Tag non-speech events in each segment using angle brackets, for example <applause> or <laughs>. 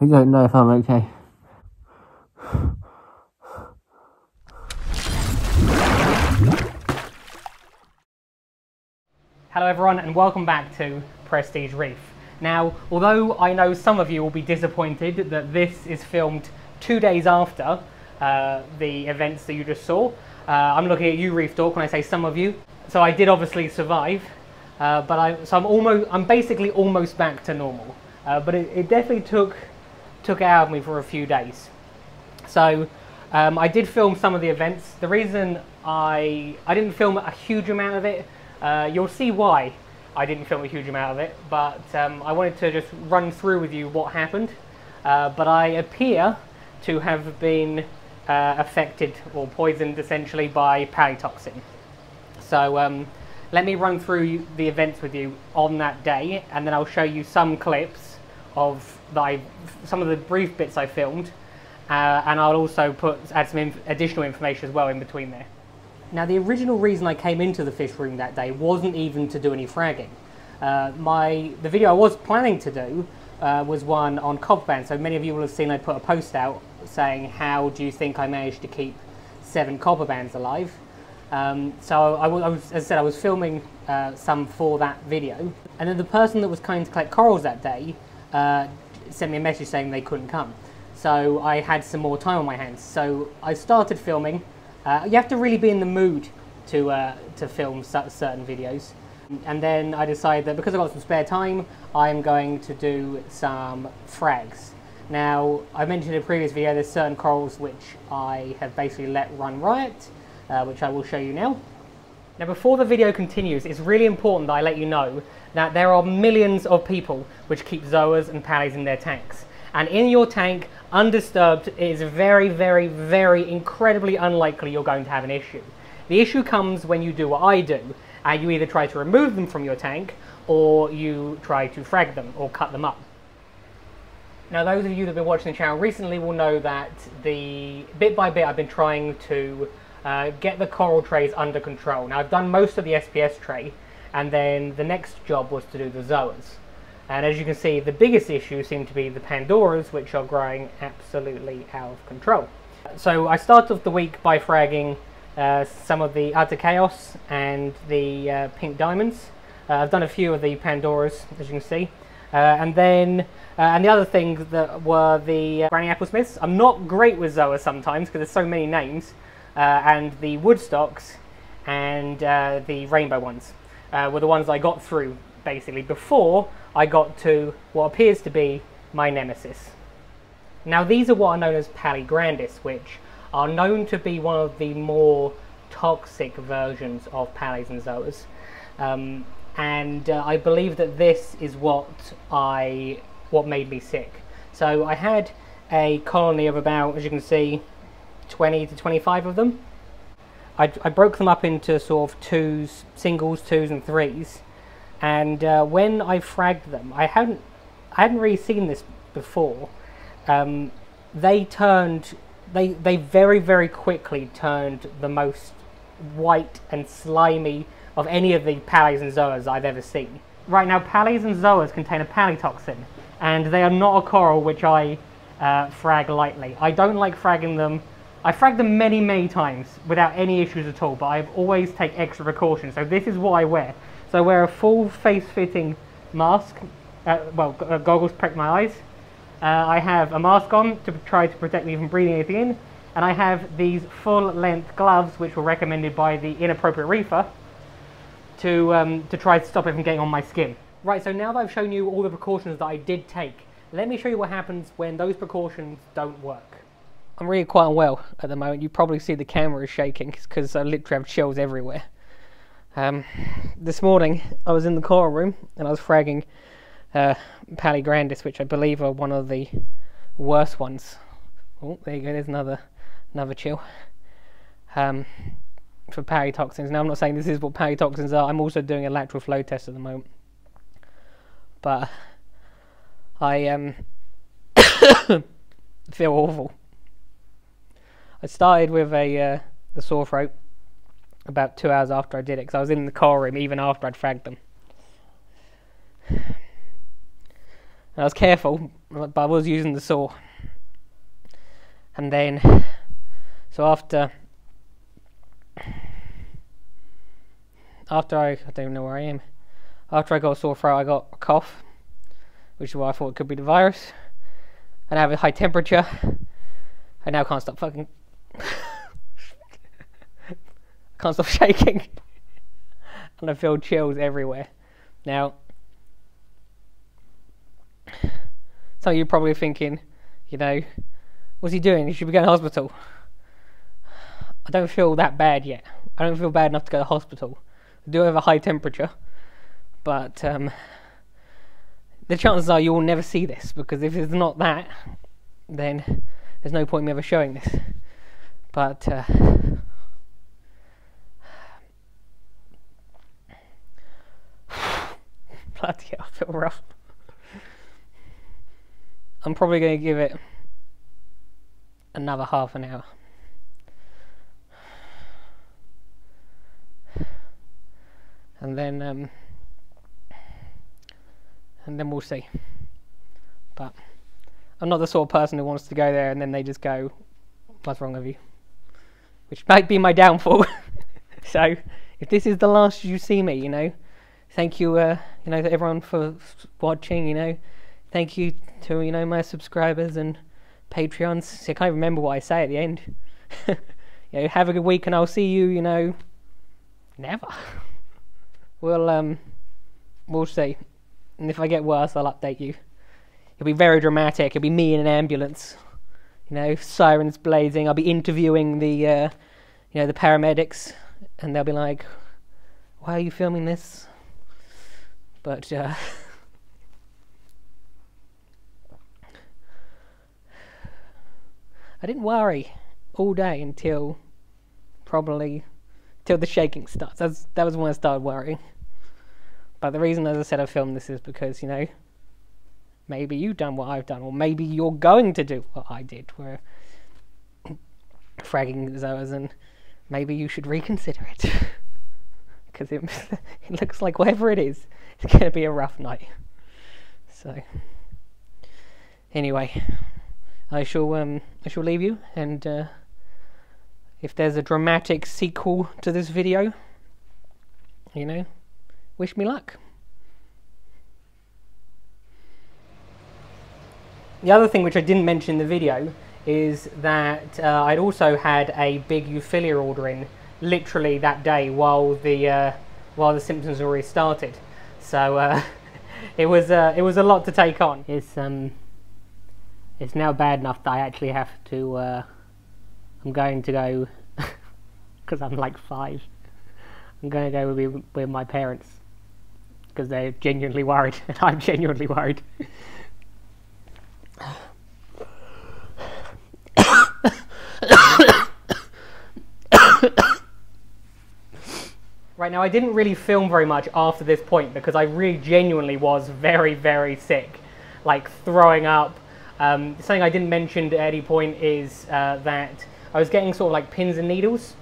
I don't know if I'm okay. Hello everyone and welcome back to Prestige Reef. Now, although I know some of you will be disappointed that this is filmed two days after uh, the events that you just saw, uh, I'm looking at you Reef Dork when I say some of you. So I did obviously survive, uh, but I, so I'm almost, I'm basically almost back to normal. Uh, but it, it definitely took, took it out of me for a few days. So um, I did film some of the events. The reason I, I didn't film a huge amount of it uh, you'll see why I didn't film a huge amount of it, but um, I wanted to just run through with you what happened. Uh, but I appear to have been uh, affected or poisoned essentially by palytoxin. So um, let me run through the events with you on that day, and then I'll show you some clips of some of the brief bits I filmed, uh, and I'll also put add some inf additional information as well in between there. Now, the original reason I came into the fish room that day wasn't even to do any fragging. Uh, my the video I was planning to do uh, was one on copper bands. So many of you will have seen I put a post out saying how do you think I managed to keep seven copper bands alive. Um, so I, I, was, as I said, I was filming uh, some for that video, and then the person that was coming to collect corals that day uh, sent me a message saying they couldn't come. So I had some more time on my hands. So I started filming. Uh, you have to really be in the mood to, uh, to film certain videos. And then I decided that because I've got some spare time, I'm going to do some frags. Now, I mentioned in a previous video, there's certain corals which I have basically let run riot, uh, which I will show you now. Now, before the video continues, it's really important that I let you know that there are millions of people which keep zoas and pallies in their tanks. And in your tank, undisturbed, it is very, very, very incredibly unlikely you're going to have an issue. The issue comes when you do what I do, and you either try to remove them from your tank, or you try to frag them, or cut them up. Now those of you that have been watching the channel recently will know that the bit by bit I've been trying to uh, get the coral trays under control. Now I've done most of the SPS tray, and then the next job was to do the zoas. And as you can see, the biggest issue seemed to be the Pandoras, which are growing absolutely out of control. So I started off the week by fragging uh, some of the Utter Chaos and the uh, Pink Diamonds. Uh, I've done a few of the Pandoras, as you can see. Uh, and then, uh, and the other things that were the uh, Granny Applesmiths. I'm not great with Zoa sometimes because there's so many names. and the Woodstocks and the Rainbow ones were the ones I got through basically before I got to what appears to be my nemesis. Now these are what are known as Paligrandis, which are known to be one of the more toxic versions of Pallies and Zoas. Um, and uh, I believe that this is what I what made me sick. So I had a colony of about, as you can see, 20 to 25 of them. I, I broke them up into sort of twos, singles, twos, and threes and uh, when I fragged them, I hadn't I hadn't really seen this before. Um, they turned they they very very quickly turned the most white and slimy of any of the pallies and zoas I've ever seen. Right now, pallies and zoas contain a palytoxin, and they are not a coral which I uh, frag lightly. I don't like fragging them. I fragged them many, many times without any issues at all, but I always take extra precautions. So this is what I wear. So I wear a full face-fitting mask, uh, well, uh, goggles protect my eyes. Uh, I have a mask on to try to protect me from breathing anything in, and I have these full-length gloves, which were recommended by the inappropriate reefer, to, um, to try to stop it from getting on my skin. Right, so now that I've shown you all the precautions that I did take, let me show you what happens when those precautions don't work. I'm really quite unwell at the moment. You probably see the camera is shaking because I literally have chills everywhere. Um, this morning I was in the coral room and I was fragging uh, Paligrandis, which I believe are one of the worst ones. Oh, there you go. There's another another chill. Um, for palytoxins. Now I'm not saying this is what palytoxins are. I'm also doing a lateral flow test at the moment. But I um <coughs> feel awful. I started with a uh, the sore throat about two hours after I did it because I was in the car room even after I'd fragged them. I was careful, but I was using the saw. And then, so after, after I, I don't even know where I am. After I got a sore throat, I got a cough, which is why I thought it could be the virus. And I have a high temperature. I now can't stop fucking. Can't stop <laughs> shaking. and I feel chills everywhere. Now, some of you are probably thinking, you know, what's he doing? He should be going to hospital. I don't feel that bad yet. I don't feel bad enough to go to hospital. I do have a high temperature, but um, the chances are you will never see this because if it's not that, then there's no point in me ever showing this. But uh, <sighs> bloody hell, I feel rough. I'm probably going to give it another half an hour. And then, um, and then we'll see. But I'm not the sort of person who wants to go there and then they just go, "What's wrong with you?" Which might be my downfall. <laughs> so, if this is the last you see me, you know, thank you, uh, you know, everyone for watching. You know, thank you to you know my subscribers and Patreons. I can't remember what I say at the end. <laughs> you know, have a good week, and I'll see you. You know, never. <laughs> we'll um, we'll see. And if I get worse, I'll update you. It'll be very dramatic. It'll be me in an ambulance. You know, sirens blazing. I'll be interviewing the, uh, you know, the paramedics, and they'll be like, "Why are you filming this?" But uh, <laughs> I didn't worry all day until probably till the shaking starts. That's, that was when I started worrying. But the reason, as I said, I filmed this is because you know maybe you've done what I've done, or maybe you're going to do what I did, where <clears throat> fragging Zoas, and maybe you should reconsider it <laughs> because it, <laughs> it looks like whatever it is, it's going to be a rough night. So, anyway, I shall um, I shall leave you, and uh, if there's a dramatic sequel to this video, you know, wish me luck. The other thing which I didn't mention in the video is that uh, I'd also had a big Euphyllia order in literally that day while the uh, while the symptoms already started. So uh, <laughs> it was uh, it was a lot to take on. It's um it's now bad enough that I actually have to. Uh, I'm going to go <laughs> because I'm like five. I'm going to go with, with my parents because they're genuinely worried, <laughs> and I'm genuinely worried. Right now, I didn't really film very much after this point because I really genuinely was very, very sick, like throwing up. Um, something I didn't mention at any point is uh, that I was getting sort of like pins and needles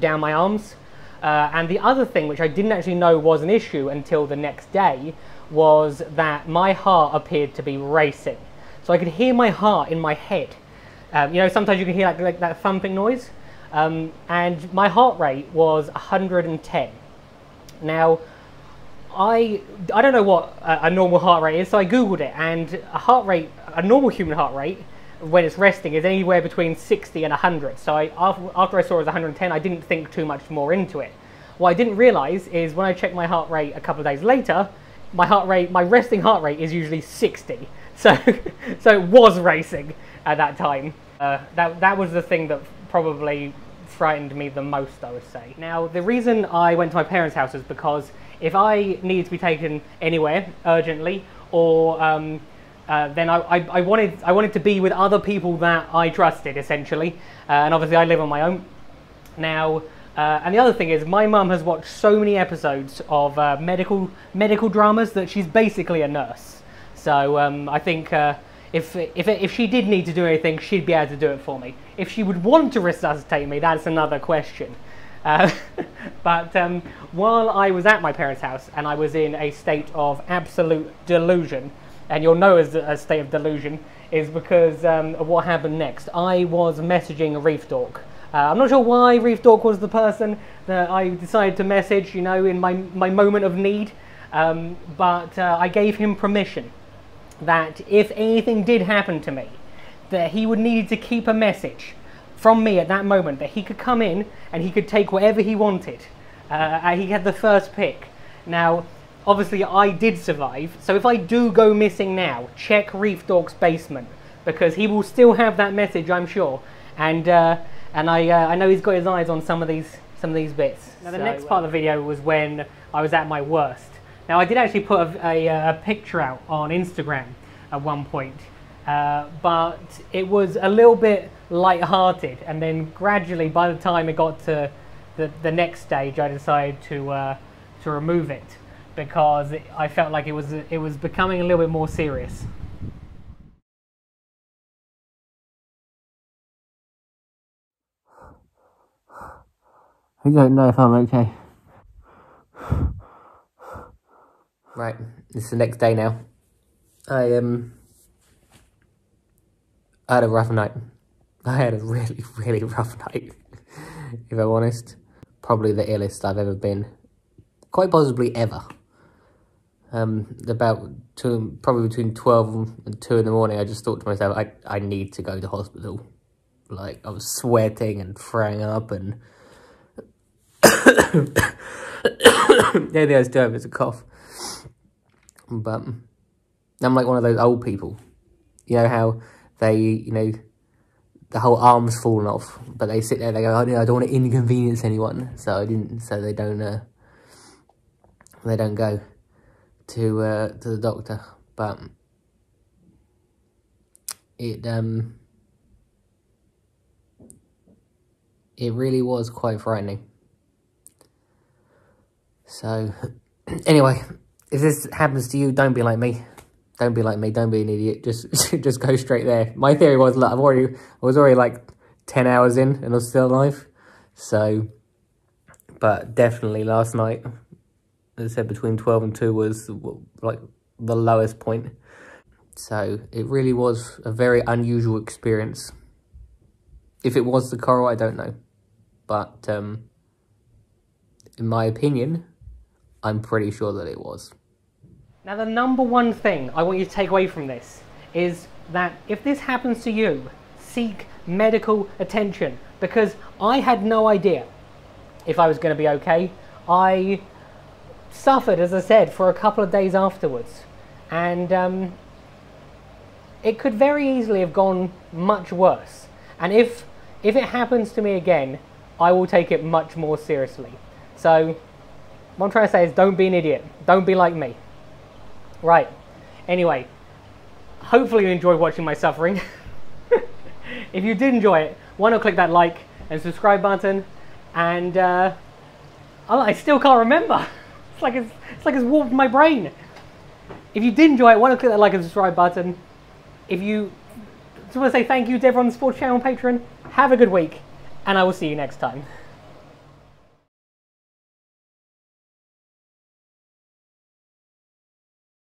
down my arms. Uh, and the other thing, which I didn't actually know was an issue until the next day, was that my heart appeared to be racing. So I could hear my heart in my head. Um, you know, sometimes you can hear like, like that thumping noise. Um, and my heart rate was 110. Now, I, I don't know what a, a, normal heart rate is, so I googled it, and a heart rate, a normal human heart rate, when it's resting, is anywhere between 60 and 100. So I, after, I saw it was 110, I didn't think too much more into it. What I didn't realize is when I checked my heart rate a couple of days later, my heart rate, my resting heart rate is usually 60. <laughs> So, so it was racing at that time. Uh, that, that was the thing that probably frightened me the most, I would say. Now, the reason I went to my parents' house is because if I needed to be taken anywhere urgently, or um, uh, then I, I, I, wanted I wanted to be with other people that I trusted, essentially. Uh, and obviously, I live on my own now. Uh, and the other thing is, my mum has watched so many episodes of uh, medical medical dramas that she's basically a nurse. So um, I think uh, if, if, if she did need to do anything, she'd be able to do it for me. If she would want to resuscitate me, that's another question. Uh, <laughs> but um, while I was at my parents' house and I was in a state of absolute delusion, and you'll know as a state of delusion, is because um, of what happened next. I was messaging Reef Dork. Uh, I'm not sure why Reef Dork was the person that I decided to message, you know, in my, my moment of need, um, but uh, I gave him permission that if anything did happen to me, that he would need to keep a message from me at that moment, that he could come in and he could take whatever he wanted. Uh, he had the first pick. Now, obviously I did survive, so if I do go missing now, check Reef Dork's basement, because he will still have that message, I'm sure. And uh, and I uh, I know he's got his eyes on some of these some of these bits. Now the so, next part of the video was when I was at my worst. Now I did actually put a, a, a picture out on Instagram at one point, uh, but it was a little bit light-hearted, and then gradually, by the time it got to the, the next stage, I decided to uh, to remove it because it, I felt like it was it was becoming a little bit more serious. I don't know if I'm okay. Right, it's the next day now. I um I had a rough night. I had a really, <laughs> really rough night, if I'm honest. Probably the illest I've ever been. Quite possibly ever. Um, about two, probably between 12 and 2 in the morning, I just thought to myself, I, I need to go to hospital. Like, I was sweating and throwing up and... <coughs> <coughs> the only thing I was doing was a cough. But I'm like one of those old people. You know how they, you know, the whole arm's fallen off, but they sit there, they go, oh, no, I don't want to inconvenience anyone, so I didn't, so they don't, uh, they don't go to, uh, to the doctor, but it, um, it really was quite frightening. So, <clears throat> anyway, if this happens to you, don't be like me. Don't be like me. Don't be an idiot. Just <laughs> just go straight there. My theory was, look, I've already, I was already like 10 hours in and I was still alive. So, but definitely last night, as I said, between 12 and 2 was like the lowest point. So it really was a very unusual experience. If it was the coral, I don't know. But um, in my opinion, I'm pretty sure that it was. Now, the number one thing I want you to take away from this is that if this happens to you, seek medical attention because I had no idea if I was going to be okay. I suffered, as I said, for a couple of days afterwards, and um, it could very easily have gone much worse. And if if it happens to me again, I will take it much more seriously. So, what I'm trying to say is, don't be an idiot. Don't be like me. Right. Anyway, hopefully you enjoyed watching my suffering. <laughs> if you did enjoy it, why not click that like and subscribe button? And uh, I still can't remember. <laughs> It's like it's, it's like it's warped my brain. If you did enjoy it, why not click that like and subscribe button? If you just want to say thank you to everyone on the Sports Channel Patreon, have a good week, and I will see you next time.